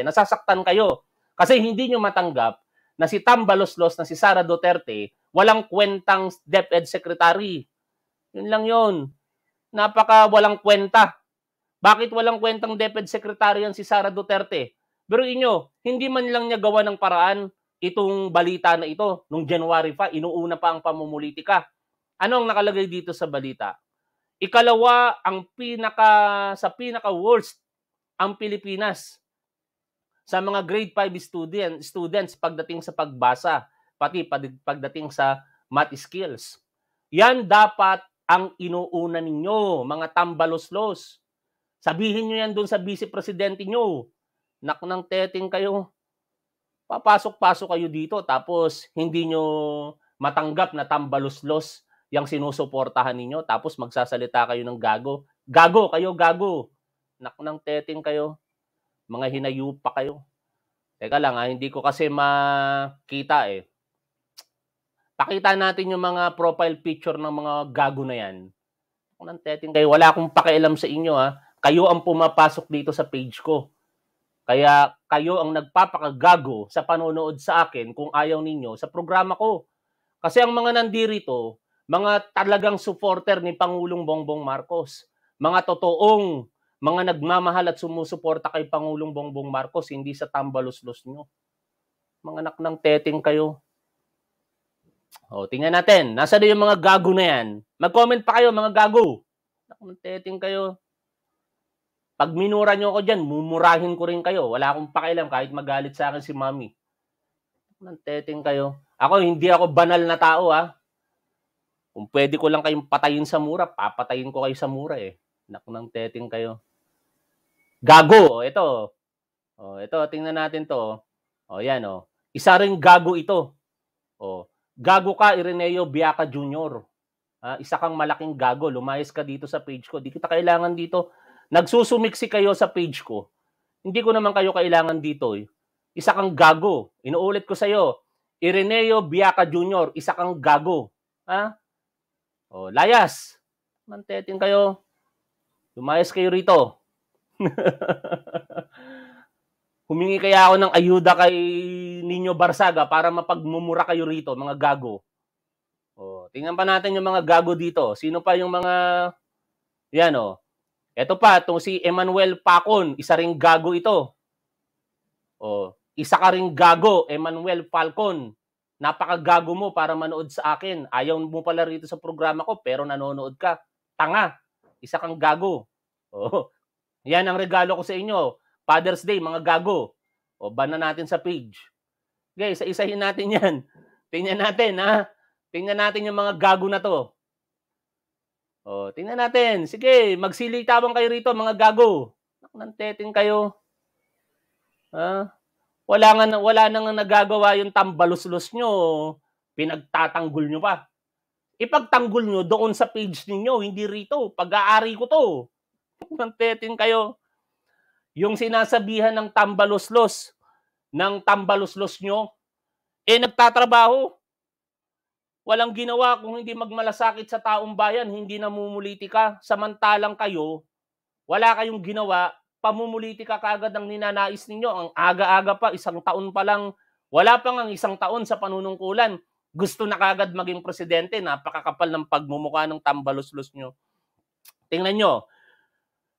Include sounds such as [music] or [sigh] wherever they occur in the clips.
nasasaktan kayo. Kasi hindi nyo matanggap na si Tambaloslos na si Sara Duterte walang kwentang DepEd Secretary. Yun lang yun. Napaka walang kwenta. Bakit walang kwentang DepEd Secretary yan si Sara Duterte? Pero inyo, hindi man lang niya gawa ng paraan itong balita na ito nung January pa, inuuna pa ang pamumulitika. Ano ang nakalagay dito sa balita? Ikalawa, ang pinaka sa pinaka worst ang Pilipinas sa mga grade 5 student, students pagdating sa pagbasa, pati pagdating sa math skills. Yan dapat ang inuuna ninyo, mga tambaloslos. Sabihin nyo yan doon sa vice presidente nyo. Nak ng teteng kayo. Papasok-pasok kayo dito tapos hindi nyo matanggap na tambaloslos yung sinusuportahan ninyo tapos magsasalita kayo ng gago. Gago kayo, gago. Nak ng teteng kayo. Mga hinayupa kayo. Teka lang ha, hindi ko kasi makita eh. Pakita natin yung mga profile picture ng mga gago na yan. Ng teteng kayo, wala akong pakialam sa inyo ha. Kayo ang pumapasok dito sa page ko. Kaya kayo ang nagpapakagago sa panonood sa akin kung ayaw ninyo sa programa ko. Kasi ang mga nandirito, mga talagang supporter ni Pangulong Bongbong Marcos. Mga totoong, mga nagmamahal at sumusuporta kay Pangulong Bongbong Marcos, hindi sa tambalos-los nyo. Mga anak ng teteng kayo. O, tingnan natin. Nasa na yung mga gago na yan? Mag-comment pa kayo, mga gago. Anak ng teteng kayo. Pag minura nyo ako dyan, mumurahin ko rin kayo. Wala akong pakialam kahit magalit sa akin si mami. Nang teteng kayo. Ako, hindi ako banal na tao, ha. Kung pwede ko lang kayong patayin sa mura, papatayin ko kayo sa mura, eh. Nak ng teteng kayo. Gago, oh, ito. Oh, ito, tingnan natin to. Oh, yan, oh. Isa ring gago ito. Oh, gago ka, Ireneo Biaca Jr. Ah, isa kang malaking gago. Lumayas ka dito sa page ko. Di kita kailangan dito nagsusumiksi kayo sa page ko, hindi ko naman kayo kailangan dito. Eh. Isa kang gago. Inuulit ko sa iyo, Ireneo Biaca Jr., isa kang gago. Ha? O, layas. Mantetin kayo. Lumayas kayo rito. [laughs] Humingi kaya ako ng ayuda kay Nino Barsaga para mapagmumura kayo rito, mga gago. O, tingnan pa natin yung mga gago dito. Sino pa yung mga yan o. Ito pa, itong si Emmanuel Pacon, isa ring gago ito. O, isa ka ring gago, Emmanuel Falcon. Napakagago mo para manood sa akin. Ayaw mo pala rito sa programa ko, pero nanonood ka. Tanga. Isa kang gago. O, yan ang regalo ko sa inyo. Father's Day, mga gago. O, ban na natin sa page. Okay, isa-isahin natin [laughs] yan. Tingnan natin, ha? Tingnan natin yung mga gago na to. Oh, tingnan natin. Sige, magsilitawan kayo rito, mga gago. Nang teteng kayo. Ha? Wala nga wala nang nagagawa yung tambaluslos nyo. Pinagtatanggol nyo pa. Ipagtanggol nyo doon sa page ninyo, hindi rito. Pag-aari ko to. [laughs] Teteng kayo. Yung sinasabihan ng tambaluslos, ng tambaluslos nyo, eh nagtatrabaho walang ginawa kung hindi magmalasakit sa taong bayan, hindi namumuliti ka. Samantalang kayo, wala kayong ginawa, pamumuliti ka kagad ang ninanais ninyo. Ang aga-aga pa, isang taon pa lang, wala pang ang isang taon sa panunungkulan. Gusto na kagad maging presidente, napakakapal ng pagmumukha ng tambalos-los nyo. Tingnan nyo,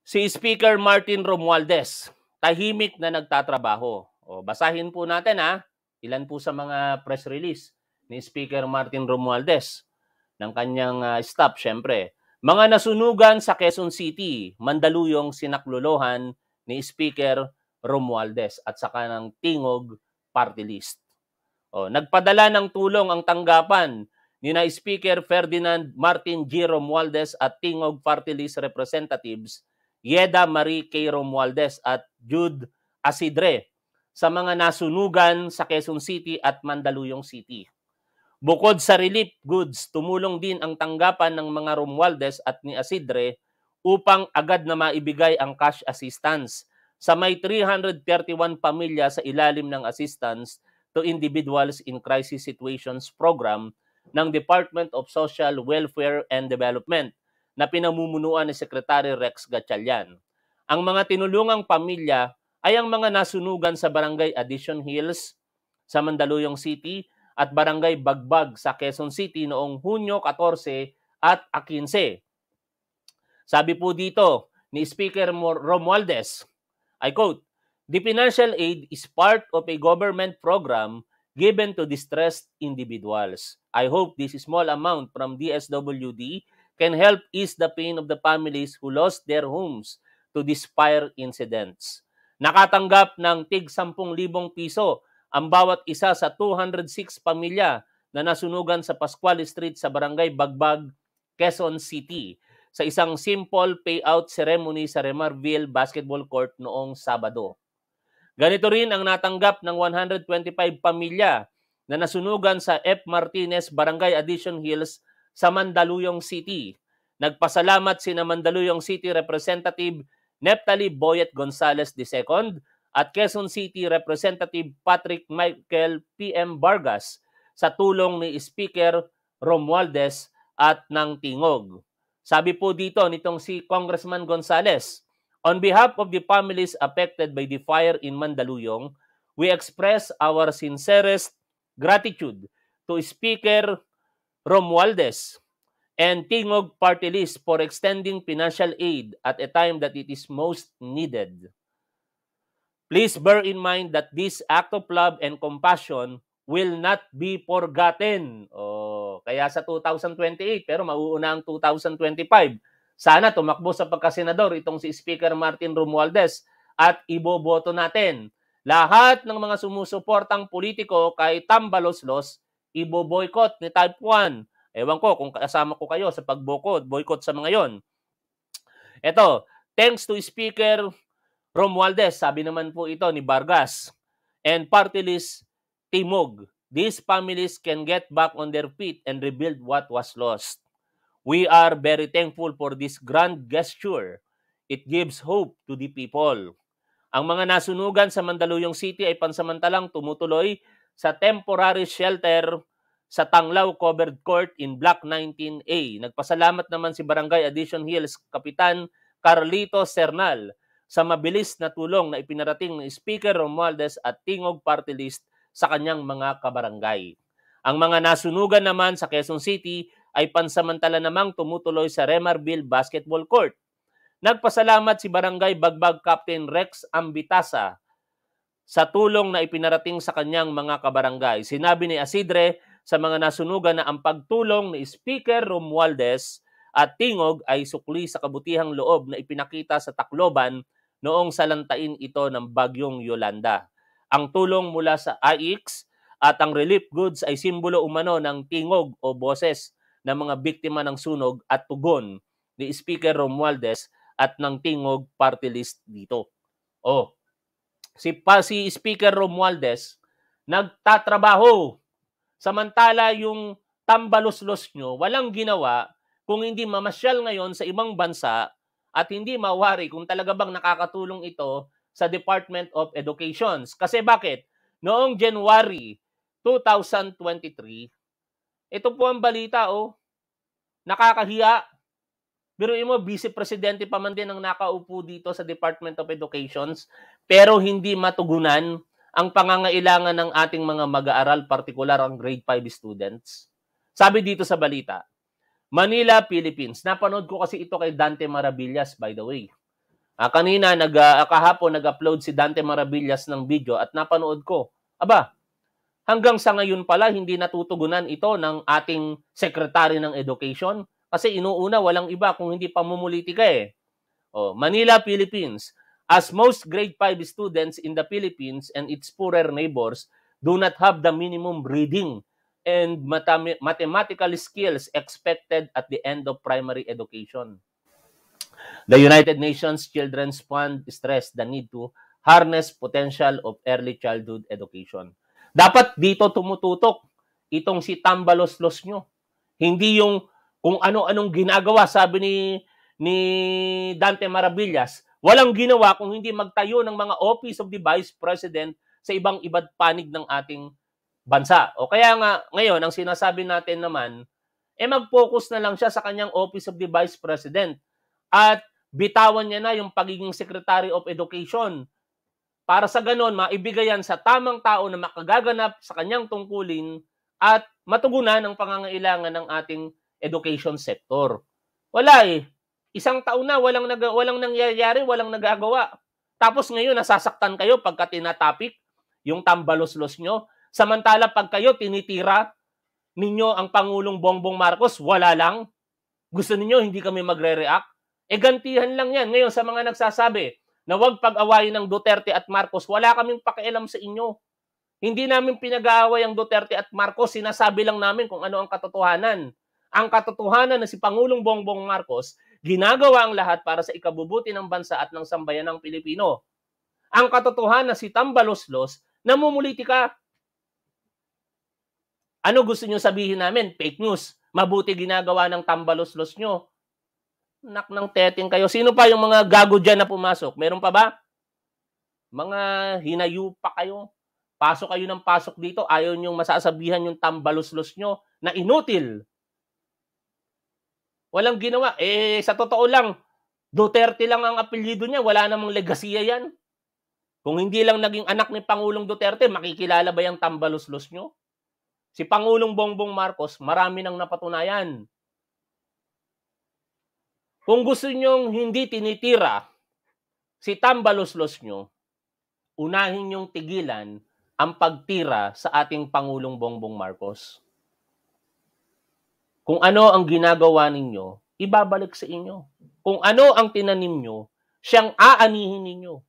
si Speaker Martin Romualdez, tahimik na nagtatrabaho. O, basahin po natin ha, ilan po sa mga press release ni Speaker Martin Romualdez ng kanyang uh, staff, syempre. Mga nasunugan sa Quezon City, Mandaluyong sinaklolohan ni Speaker Romualdez at saka ng Tingog Party List. O, nagpadala ng tulong ang tanggapan ni na Speaker Ferdinand Martin G. Romualdez at Tingog Party List Representatives Yeda Marie K. Romualdez at Jude Asidre sa mga nasunugan sa Quezon City at Mandaluyong City. Bukod sa relief goods, tumulong din ang tanggapan ng mga Romualdez at ni Asidre upang agad na maibigay ang cash assistance sa may 331 pamilya sa ilalim ng assistance to individuals in crisis situations program ng Department of Social Welfare and Development na pinamumunuan ni Secretary Rex Gatchalian. Ang mga tinulungang pamilya ay ang mga nasunugan sa Barangay Addition Hills sa Mandaluyong City at Barangay Bagbag sa Quezon City noong Hunyo 14 at 15. Sabi po dito ni Speaker Romualdez, I quote, The financial aid is part of a government program given to distressed individuals. I hope this small amount from DSWD can help ease the pain of the families who lost their homes to these fire incidents. Nakatanggap ng tig 10,000 piso ang bawat isa sa 206 pamilya na nasunugan sa Pascual Street sa Barangay Bagbag, Quezon City sa isang simple payout ceremony sa Remarville Basketball Court noong Sabado. Ganito rin ang natanggap ng 125 pamilya na nasunugan sa F. Martinez Barangay Addition Hills sa Mandaluyong City. Nagpasalamat si na Mandaluyong City Representative Neptali Boyet Gonzales II at Quezon City Representative Patrick Michael P.M. Vargas sa tulong ni Speaker Romualdez at ng Tingog. Sabi po dito nitong si Congressman Gonzales, On behalf of the families affected by the fire in Mandaluyong, we express our sincerest gratitude to Speaker Romualdez and Tingog Party List for extending financial aid at a time that it is most needed. Please bear in mind that this act of love and compassion will not be forgotten. Oh, kaya sa 2028, pero mauuna ang 2025 sana tumakbo sa pagkasenador itong si Speaker Martin Romualdez at iboboto natin. Lahat ng mga sumusuportang politiko kay Tambaloslos, ibo-boycott ni Type 1. Ewan ko kung kasama ko kayo sa pagbokot, boycott sa mga yon. Ito, thanks to Speaker Romualdez, sabi naman po ito ni Vargas, and party list Timog, these families can get back on their feet and rebuild what was lost. We are very thankful for this grand gesture. It gives hope to the people. Ang mga nasunugan sa Mandaluyong City ay pansamantalang tumutuloy sa temporary shelter sa Tanglaw Covered Court in Block 19A. Nagpasalamat naman si Barangay Addition Hills Kapitan Carlito Cernal sa mabilis na tulong na ipinarating ng Speaker Romualdez at Tingog Party List sa kanyang mga kabarangay. Ang mga nasunugan naman sa Quezon City ay pansamantala namang tumutuloy sa Remarville Basketball Court. Nagpasalamat si Barangay Bagbag Captain Rex Ambitasa sa tulong na ipinarating sa kanyang mga kabarangay. Sinabi ni Asidre sa mga nasunugan na ang pagtulong ni Speaker Romualdez at Tingog ay sukli sa kabutihang loob na ipinakita sa Tacloban noong salantain ito ng Bagyong Yolanda. Ang tulong mula sa IX at ang relief goods ay simbolo umano ng tingog o boses ng mga biktima ng sunog at tugon ni Speaker Romualdez at ng Tingog Party List dito. Oh, si, pa, si Speaker Romualdez nagtatrabaho. Samantala yung tambaloslos nyo, walang ginawa kung hindi mamasyal ngayon sa ibang bansa at hindi mawari kung talaga bang nakakatulong ito sa Department of Education. Kasi bakit? Noong January 2023, ito po ang balita, oh. Nakakahiya. Pero mo, vice presidente pa man din ang nakaupo dito sa Department of Education, pero hindi matugunan ang pangangailangan ng ating mga mag-aaral, partikular ang grade 5 students. Sabi dito sa balita, Manila, Philippines. Napanood ko kasi ito kay Dante Maravillas, by the way. Ah, kanina, nag, uh, kahapon, nag-upload si Dante Maravillas ng video at napanood ko. Aba, hanggang sa ngayon pala hindi natutugunan ito ng ating Secretary ng Education kasi inuuna walang iba kung hindi pamumulitika eh. Oh, Manila, Philippines. As most grade 5 students in the Philippines and its poorer neighbors do not have the minimum reading and mathematical skills expected at the end of primary education. The United Nations Children's Fund stressed the need to harness potential of early childhood education. Dapat dito tumututok itong si Tambaloslos nyo. Hindi yung kung ano-anong ginagawa, sabi ni, ni Dante Maravillas, walang ginawa kung hindi magtayo ng mga Office of the Vice President sa ibang ibang panig ng ating bansa. O kaya nga, ngayon, ang sinasabi natin naman, eh mag-focus na lang siya sa kanyang Office of the Vice President at bitawan niya na yung pagiging Secretary of Education para sa ganon maibigay yan sa tamang tao na makagaganap sa kanyang tungkulin at matugunan ang pangangailangan ng ating education sector. Wala eh. Isang taon na walang nag walang nangyayari, walang nagagawa. Tapos ngayon nasasaktan kayo pagka tinatapik yung tambalos-los nyo. Samantala pag kayo tinitira ninyo ang Pangulong Bongbong Marcos, wala lang. Gusto ninyo hindi kami magre-react? E gantihan lang yan. Ngayon sa mga nagsasabi na huwag pag-awayin ng Duterte at Marcos, wala kaming pakialam sa inyo. Hindi namin pinag-aaway ang Duterte at Marcos, sinasabi lang namin kung ano ang katotohanan. Ang katotohanan na si Pangulong Bongbong Marcos, ginagawa ang lahat para sa ikabubuti ng bansa at ng sambayan ng Pilipino. Ang katotohanan na si Tambaloslos, namumulitika. Ano gusto nyo sabihin namin? Fake news. Mabuti ginagawa ng Tambaloslos nyo. Nak ng teteng kayo. Sino pa yung mga gago dyan na pumasok? Meron pa ba? Mga hinayu pa kayo. Pasok kayo ng pasok dito. Ayaw nyo masasabihan yung tambaloslos nyo na inutil. Walang ginawa. Eh, sa totoo lang, Duterte lang ang apelyido niya. Wala namang legasiya yan. Kung hindi lang naging anak ni Pangulong Duterte, makikilala ba yung tambaloslos nyo? Si Pangulong Bongbong Marcos, marami nang napatunayan kung gusto nyong hindi tinitira si tambaloslos nyo, unahin nyong tigilan ang pagtira sa ating Pangulong Bongbong Marcos. Kung ano ang ginagawa ninyo, ibabalik sa inyo. Kung ano ang tinanim nyo, siyang aanihin ninyo.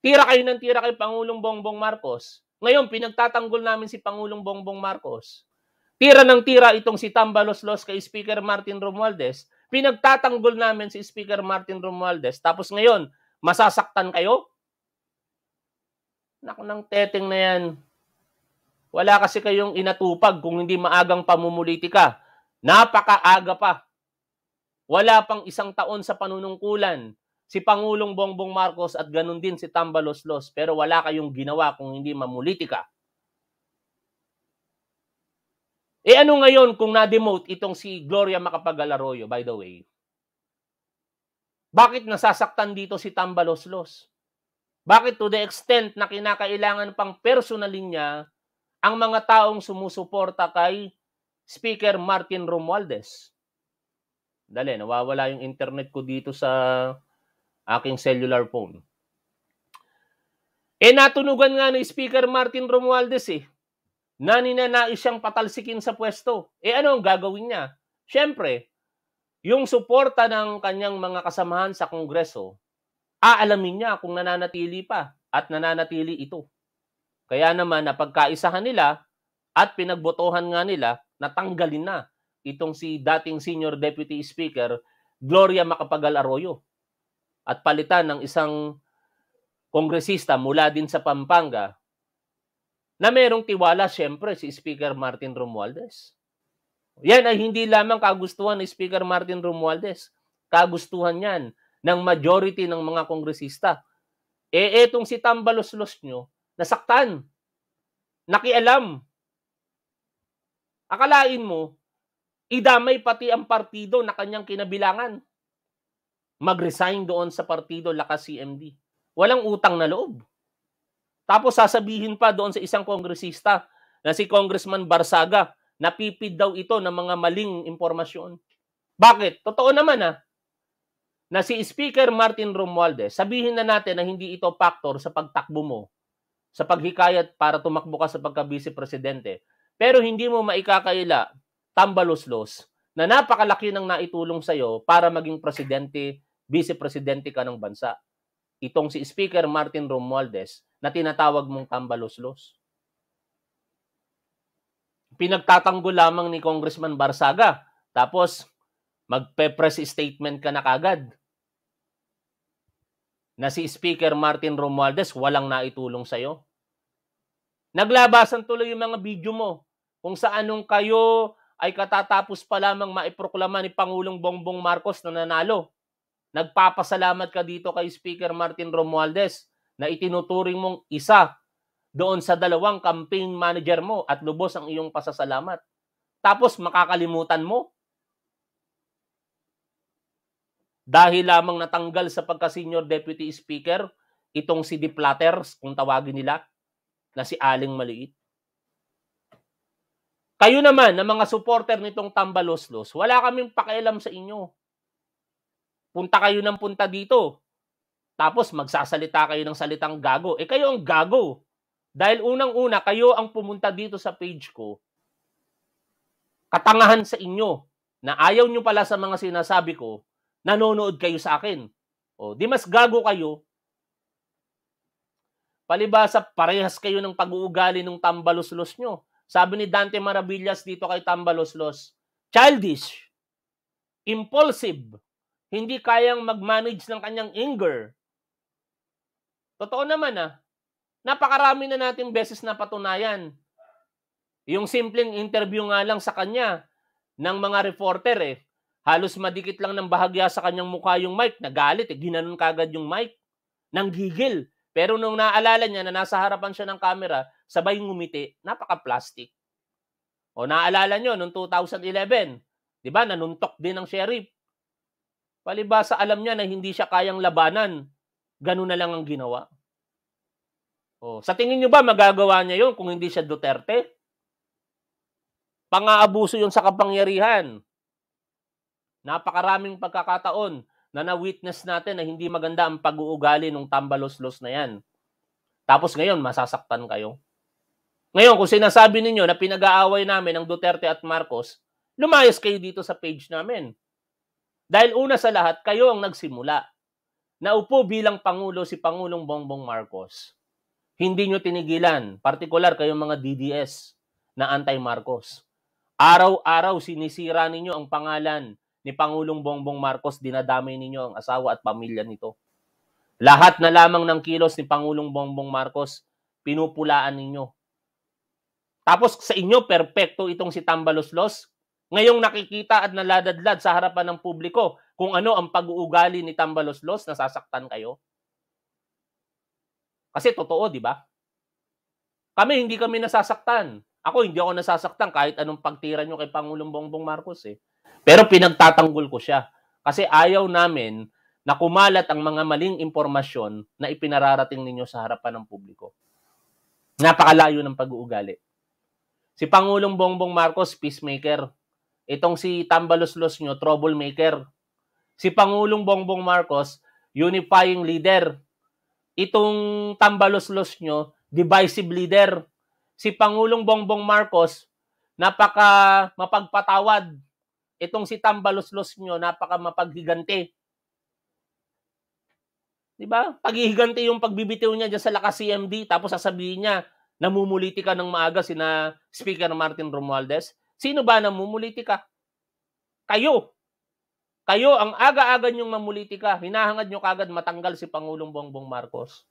Tira kayo ng tira kay Pangulong Bongbong Marcos. Ngayon, pinagtatanggol namin si Pangulong Bongbong Marcos. Tira ng tira itong si Tambaloslos kay Speaker Martin Romualdez Pinagtatanggol namin si Speaker Martin Romualdez. Tapos ngayon, masasaktan kayo? Naku ng teteng na yan. Wala kasi kayong inatupag kung hindi maagang pamumulitika. Napakaaga pa. Wala pang isang taon sa panunungkulan si Pangulong Bongbong Marcos at ganun din si Tambaloslos pero wala kayong ginawa kung hindi mamulitika. Eh ano ngayon kung na-demote itong si Gloria Macapagal Arroyo, by the way? Bakit nasasaktan dito si Tambaloslos? Bakit to the extent na kinakailangan pang personalin niya ang mga taong sumusuporta kay Speaker Martin Romualdez? Dali, nawawala yung internet ko dito sa aking cellular phone. Eh natunugan nga ni Speaker Martin Romualdez eh na ninanais siyang patalsikin sa pwesto. Eh ano ang gagawin niya? Siyempre, yung suporta ng kanyang mga kasamahan sa Kongreso, aalamin niya kung nananatili pa at nananatili ito. Kaya naman napagkaisahan nila at pinagbotohan nga nila natanggalin na itong si dating Senior Deputy Speaker Gloria Macapagal Arroyo at palitan ng isang kongresista mula din sa Pampanga na merong tiwala siyempre si Speaker Martin Romualdez. Yan ay hindi lamang kagustuhan ni Speaker Martin Romualdez. Kagustuhan yan ng majority ng mga kongresista. Eh etong si Tambaloslos nyo, nasaktan. Nakialam. Akalain mo, idamay pati ang partido na kanyang kinabilangan. Mag-resign doon sa partido Lakas CMD. Walang utang na loob. Tapos sasabihin pa doon sa isang kongresista na si Congressman Barsaga, napipid daw ito ng mga maling impormasyon. Bakit? Totoo naman ah, na si Speaker Martin Romualdez, sabihin na natin na hindi ito factor sa pagtakbo mo, sa paghikayat para tumakbo ka sa pagka-vice presidente. Pero hindi mo maikakaila, tambaloslos, na napakalaki ng naitulong sa'yo para maging presidente, vice presidente ka ng bansa. Itong si Speaker Martin Romualdez, na tinatawag mong tambaloslos. Pinagtatanggol lamang ni Congressman Barsaga. Tapos, magpe-press statement ka na kagad na si Speaker Martin Romualdez walang naitulong sa'yo. Naglabasan tuloy yung mga video mo kung saanong kayo ay katatapos pa lamang maiproklama ni Pangulong Bongbong Marcos na nanalo. Nagpapasalamat ka dito kay Speaker Martin Romualdez na itinuturing mong isa doon sa dalawang campaign manager mo at lubos ang iyong pasasalamat. Tapos makakalimutan mo dahil lamang natanggal sa pagka-senior deputy speaker itong si The Platters, kung tawagin nila, na si Aling Maliit. Kayo naman, na mga supporter nitong Tambaloslos, wala kaming pakialam sa inyo. Punta kayo ng punta dito. Tapos magsasalita kayo ng salitang gago. Eh kayo ang gago. Dahil unang-una, kayo ang pumunta dito sa page ko. Katangahan sa inyo na ayaw nyo pala sa mga sinasabi ko, nanonood kayo sa akin. O, di mas gago kayo. Palibasa, parehas kayo ng pag-uugali ng tambaloslos nyo. Sabi ni Dante Maravillas dito kay Tambaloslos, childish, impulsive, hindi kayang mag-manage ng kanyang anger. Totoo naman ah. Napakarami na natin beses na patunayan. Yung simpleng interview nga lang sa kanya ng mga reporter eh, halos madikit lang ng bahagya sa kanyang mukha yung mic, nagalit eh, ginanon kagad yung mic, nang gigil. Pero nung naalala niya na nasa harapan siya ng camera, sabay ngumiti, napaka-plastic. O naalala nyo, noong 2011, di ba, nanuntok din ng sheriff. Palibasa alam niya na hindi siya kayang labanan. Ganun na lang ang ginawa. O, sa tingin nyo ba magagawa niya yon kung hindi siya Duterte? Pang-aabuso yun sa kapangyarihan. Napakaraming pagkakataon na na-witness natin na hindi maganda ang pag-uugali ng tambalos-los na yan. Tapos ngayon, masasaktan kayo. Ngayon, kung sinasabi ninyo na pinag-aaway namin ng Duterte at Marcos, lumayas kayo dito sa page namin. Dahil una sa lahat, kayo ang nagsimula. Naupo bilang Pangulo si Pangulong Bongbong Marcos. Hindi nyo tinigilan, partikular kayong mga DDS na anti-Marcos. Araw-araw sinisira ninyo ang pangalan ni Pangulong Bongbong Marcos, dinadamay ninyo ang asawa at pamilya nito. Lahat na lamang ng kilos ni Pangulong Bongbong Marcos, pinupulaan ninyo. Tapos sa inyo, perpekto itong si Tambaloslos. Ngayong nakikita at naladadlad sa harapan ng publiko kung ano ang pag-uugali ni Tambaloslos, nasasaktan kayo. Kasi totoo, di ba? Kami, hindi kami nasasaktan. Ako, hindi ako nasasaktan kahit anong pagtira nyo kay Pangulong Bongbong Marcos eh. Pero pinagtatanggol ko siya. Kasi ayaw namin na kumalat ang mga maling impormasyon na ipinararating ninyo sa harapan ng publiko. Napakalayo ng pag-uugali. Si Pangulong Bongbong Marcos, peacemaker. Itong si Tambaloslos nyo, troublemaker. Si Pangulong Bongbong Marcos, unifying leader. Itong Tambaloslos nyo, divisive leader. Si Pangulong Bongbong Marcos, napaka mapagpatawad. Itong si Tambaloslos nyo, napaka mapaghiganti. Di ba? Paghihiganti yung pagbibitiw niya dyan sa lakas CMD, tapos sasabihin niya, namumuliti ka ng maaga sina Speaker Martin Romualdez? Sino ba namumuliti ka? Kayo. Kayo ang aga-aga niyong mamuliti ka. Hinahangad niyo kagad matanggal si Pangulong Bongbong Marcos.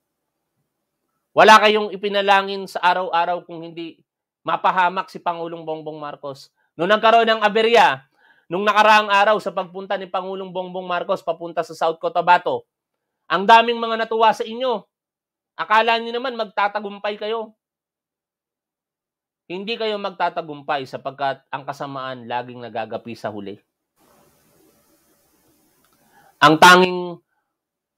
Wala kayong ipinalangin sa araw-araw kung hindi mapahamak si Pangulong Bongbong Marcos. Noong nagkaroon ng aberya, nung nakaraang araw sa pagpunta ni Pangulong Bongbong Marcos papunta sa South Cotabato, ang daming mga natuwa sa inyo. Akala niyo naman magtatagumpay kayo. Hindi kayo magtatagumpay sapagkat ang kasamaan laging nagagapi sa huli. Ang tanging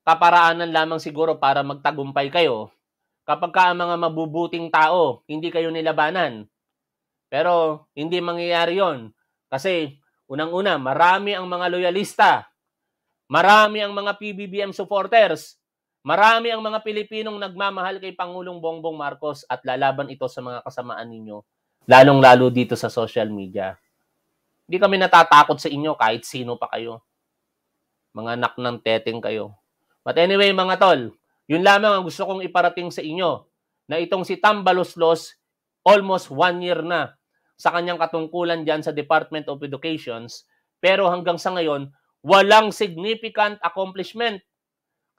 kaparaanan lamang siguro para magtagumpay kayo kapag ka ang mga mabubuting tao hindi kayo nilabanan. Pero hindi mangyayari yon kasi unang-una marami ang mga loyalista, marami ang mga PBBM supporters, Marami ang mga Pilipinong nagmamahal kay Pangulong Bongbong Marcos at lalaban ito sa mga kasamaan ninyo, lalong-lalo dito sa social media. Hindi kami natatakot sa inyo kahit sino pa kayo. Mga anak ng teteng kayo. But anyway, mga tol, yun lamang ang gusto kong iparating sa inyo na itong si Tambaloslos almost one year na sa kanyang katungkulan dyan sa Department of Educations pero hanggang sa ngayon, walang significant accomplishment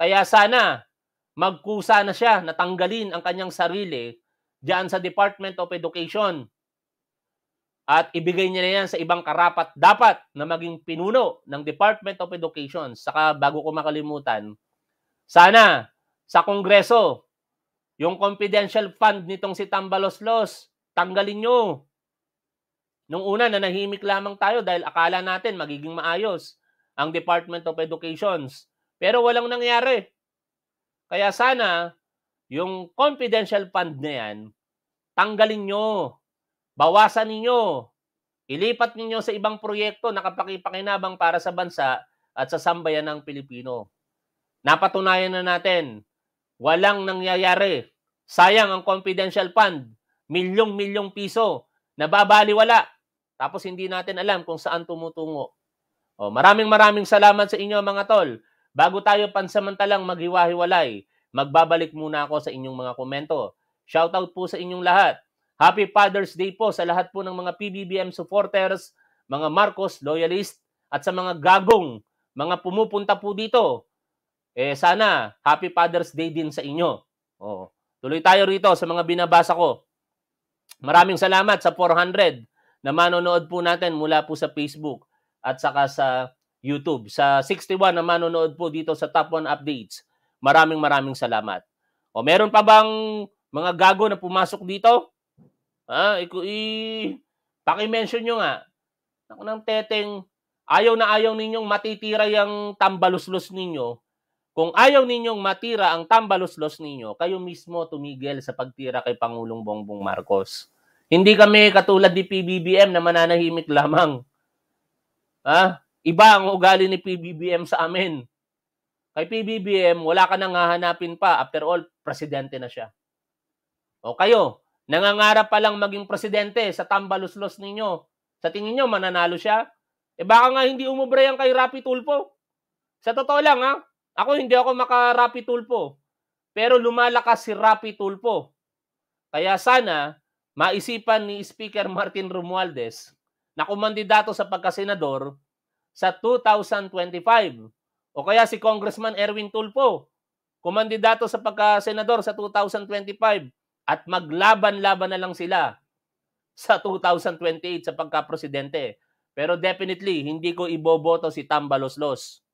kaya sana magkusa na siya na tanggalin ang kanyang sarili diyan sa Department of Education at ibigay niya na yan sa ibang karapat dapat na maging pinuno ng Department of Education. Saka bago ko makalimutan, sana sa Kongreso, yung confidential fund nitong si Tambaloslos, tanggalin nyo. Nung una, nanahimik lamang tayo dahil akala natin magiging maayos ang Department of Education. Pero walang nangyari. Kaya sana, yung confidential fund na yan, tanggalin nyo, bawasan ninyo, ilipat ninyo sa ibang proyekto na kapakipakinabang para sa bansa at sa sambayan ng Pilipino. Napatunayan na natin, walang nangyayari. Sayang ang confidential fund, milyong-milyong piso, nababaliwala. Tapos hindi natin alam kung saan tumutungo. O, maraming maraming salamat sa inyo mga tol. Bago tayo pansamantalang maghiwa-hiwalay, magbabalik muna ako sa inyong mga komento. Shoutout po sa inyong lahat. Happy Father's Day po sa lahat po ng mga PBBM supporters, mga Marcos loyalist, at sa mga gagong, mga pumupunta po dito. Eh sana, Happy Father's Day din sa inyo. Oh, tuloy tayo rito sa mga binabasa ko. Maraming salamat sa 400 na manonood po natin mula po sa Facebook at saka sa YouTube. Sa 61 na manonood po dito sa Top 1 Updates, maraming maraming salamat. O meron pa bang mga gago na pumasok dito? Ah, iku i paki-mention nyo nga. Ako ng teteng, ayaw na ayaw ninyong matitira yung tambaluslos ninyo. Kung ayaw ninyong matira ang tambaluslos ninyo, kayo mismo tumigil sa pagtira kay Pangulong Bongbong Marcos. Hindi kami katulad ni PBBM na mananahimik lamang. Ha? Iba ang ugali ni PBBM sa amin. Kay PBBM, wala ka nang hahanapin pa. After all, presidente na siya. O kayo, nangangarap pa lang maging presidente sa tambaluslos ninyo. Sa tingin nyo, mananalo siya? Eh baka nga hindi umubra yan kay Rapi Tulpo. Sa totoo lang ha, ako hindi ako maka-Rapi Tulpo. Pero lumalakas si Rapi Tulpo. Kaya sana, maisipan ni Speaker Martin Romualdez na kumandidato sa pagkasenador sa 2025. O kaya si Congressman Erwin Tulfo, kumandidato sa pagka-senador sa 2025 at maglaban-laban na lang sila sa 2028 sa pagka-presidente. Pero definitely, hindi ko iboboto si Tambaloslos.